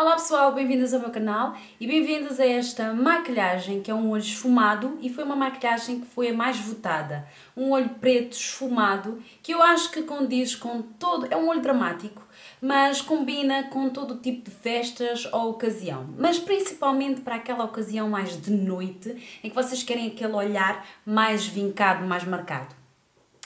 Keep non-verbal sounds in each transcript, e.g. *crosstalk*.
Olá pessoal, bem-vindos ao meu canal e bem-vindos a esta maquilhagem que é um olho esfumado e foi uma maquilhagem que foi a mais votada. Um olho preto esfumado que eu acho que condiz com todo... é um olho dramático, mas combina com todo o tipo de festas ou ocasião. Mas principalmente para aquela ocasião mais de noite, em que vocês querem aquele olhar mais vincado, mais marcado.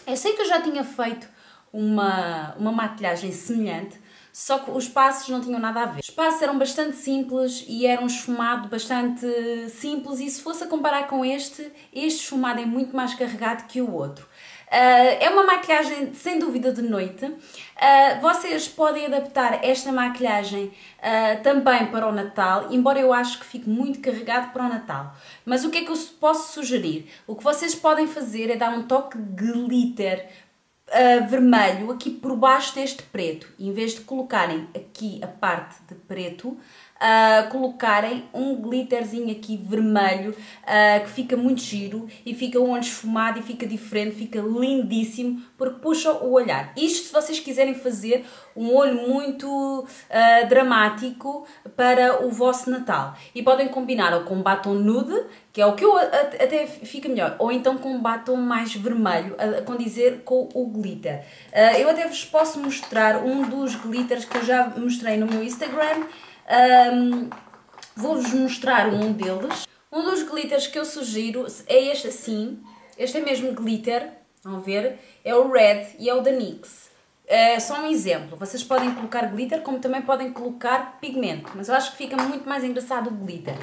Eu sei que eu já tinha feito uma, uma maquilhagem semelhante, só que os passos não tinham nada a ver. Os passos eram bastante simples e era um esfumado bastante simples e se fosse a comparar com este, este esfumado é muito mais carregado que o outro. Uh, é uma maquilhagem sem dúvida de noite. Uh, vocês podem adaptar esta maquilhagem uh, também para o Natal, embora eu acho que fique muito carregado para o Natal. Mas o que é que eu posso sugerir? O que vocês podem fazer é dar um toque de glitter uh, vermelho aqui por baixo deste preto. Em vez de colocarem aqui a parte de preto, uh, colocarem um glitterzinho aqui vermelho uh, que fica muito giro e fica um olho esfumado e fica diferente, fica lindíssimo porque puxa o olhar. Isto se vocês quiserem fazer um olho muito uh, dramático para o vosso Natal. E podem combinar ou com batom nude, que é o que eu até fica melhor, ou então com batom mais vermelho, a condizer com o glitter. Eu até vos posso mostrar um dos glitters que eu já mostrei no meu Instagram. Um, Vou-vos mostrar um deles. Um dos glitters que eu sugiro é este assim. Este é mesmo glitter, vão ver, é o Red e é o da NYX. É só um exemplo, vocês podem colocar glitter como também podem colocar pigmento, mas eu acho que fica muito mais engraçado o glitter.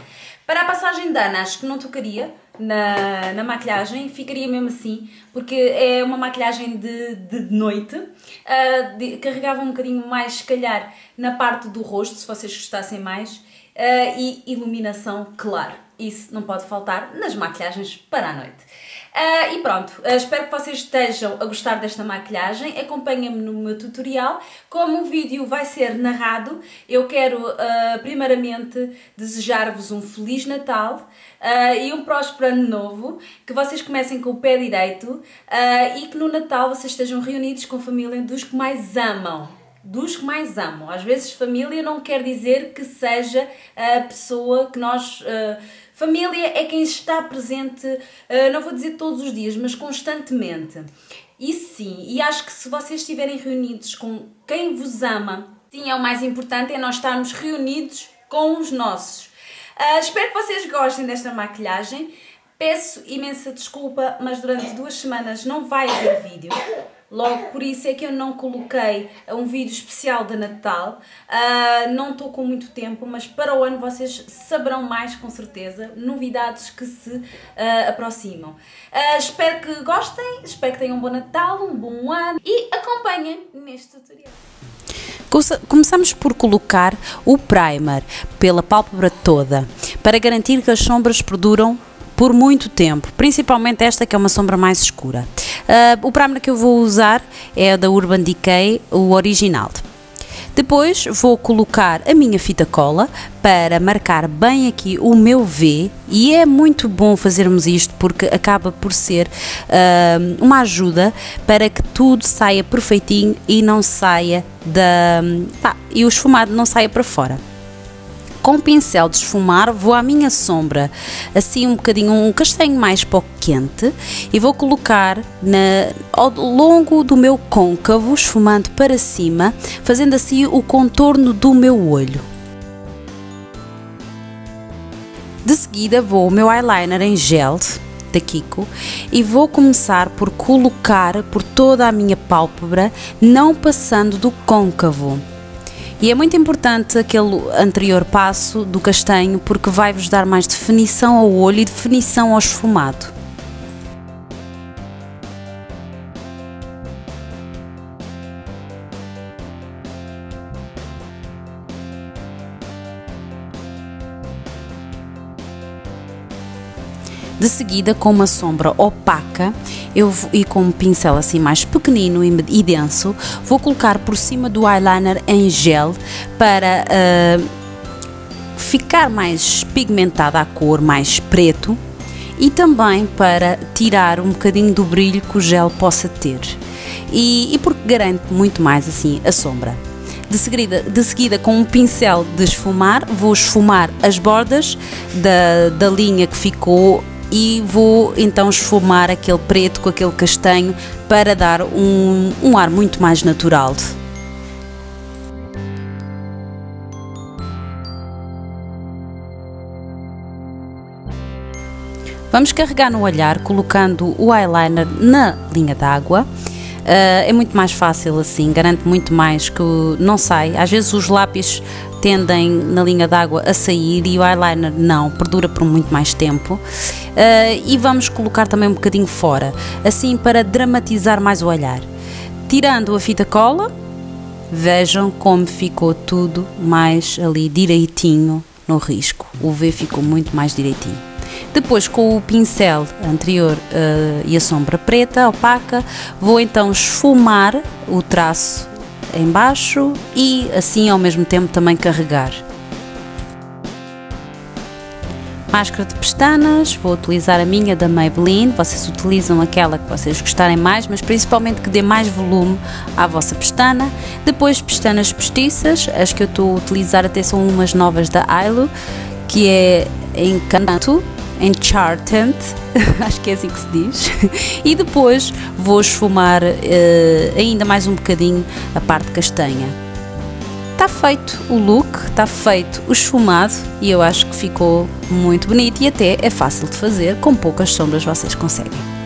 Para a passagem de ano acho que não tocaria na, na maquilhagem, ficaria mesmo assim, porque é uma maquilhagem de, de noite, uh, de, carregava um bocadinho mais se calhar na parte do rosto, se vocês gostassem mais, uh, e iluminação, claro, isso não pode faltar nas maquilhagens para a noite. Uh, e pronto, uh, espero que vocês estejam a gostar desta maquilhagem. Acompanhem-me no meu tutorial. Como o vídeo vai ser narrado, eu quero uh, primeiramente desejar-vos um Feliz Natal e um próspero Ano Novo. Que vocês comecem com o pé direito e que no Natal vocês estejam reunidos com a família dos que mais amam dos que mais amam. Às vezes, família não quer dizer que seja a pessoa que nós. Uh, família é quem está presente, uh, não vou dizer todos os dias, mas constantemente. E sim, e acho que se vocês estiverem reunidos com quem vos ama, sim, é o mais importante, é nós estarmos reunidos com os nossos. Uh, espero que vocês gostem desta maquilhagem. Peço imensa desculpa, mas durante duas semanas não vai haver vídeo. Logo, por isso é que eu não coloquei um vídeo especial de Natal. Uh, não estou com muito tempo, mas para o ano vocês saberão mais com certeza novidades que se uh, aproximam. Uh, espero que gostem, espero que tenham um bom Natal, um bom ano e acompanhem neste tutorial. Começamos por colocar o primer pela pálpebra toda, para garantir que as sombras perduram por muito tempo, principalmente esta que é uma sombra mais escura. Uh, o primer que eu vou usar é da Urban Decay, o original. Depois vou colocar a minha fita cola para marcar bem aqui o meu V e é muito bom fazermos isto porque acaba por ser uh, uma ajuda para que tudo saia perfeitinho e não saia da... E o esfumado não saia para fora com pincel de esfumar, vou à minha sombra, assim um bocadinho, um castanho mais pouco quente, e vou colocar na, ao longo do meu côncavo, esfumando para cima, fazendo assim o contorno do meu olho. De seguida vou o meu eyeliner em gel da Kiko e vou começar por colocar por toda a minha pálpebra, não passando do côncavo. E é muito importante aquele anterior passo do castanho porque vai-vos dar mais definição ao olho e definição ao esfumado. De seguida, com uma sombra opaca eu, e com um pincel assim mais pequenino e, denso, vou colocar por cima do eyeliner em gel para uh, ficar mais pigmentada a cor, mais preto e também para tirar um bocadinho do brilho que o gel possa ter e, e porque garante muito mais assim a sombra. De seguida, de seguida com um pincel de esfumar, vou esfumar as bordas da, da linha que ficou e vou então esfumar aquele preto com aquele castanho para dar um, um ar muito mais natural. Vamos carregar no olhar colocando o eyeliner na linha d'água. Uh, é muito mais fácil assim, garante muito mais que não sai. Às vezes os lápis tendem na linha d'água a sair e o eyeliner não, perdura por muito mais tempo. Uh, e vamos colocar também um bocadinho fora, assim para dramatizar mais o olhar. Tirando a fita cola, vejam como ficou tudo mais ali direitinho no risco. O V ficou muito mais direitinho. Depois, com o pincel anterior uh, e a sombra preta, opaca, vou então esfumar o traço embaixo e assim ao mesmo tempo também carregar. Máscara de pestanas, vou utilizar a minha da Maybelline, vocês utilizam aquela que vocês gostarem mais, mas principalmente que dê mais volume à vossa pestana. Depois pestanas postiças, as que eu estou a utilizar até são umas novas da Ailo, que é Encanto, Enchanted, *laughs* acho que é assim que se diz, e depois vou esfumar uh, ainda mais um bocadinho a parte castanha. Está feito o look, está feito o esfumado e eu acho que ficou muito bonito e até é fácil de fazer, com poucas sombras vocês conseguem.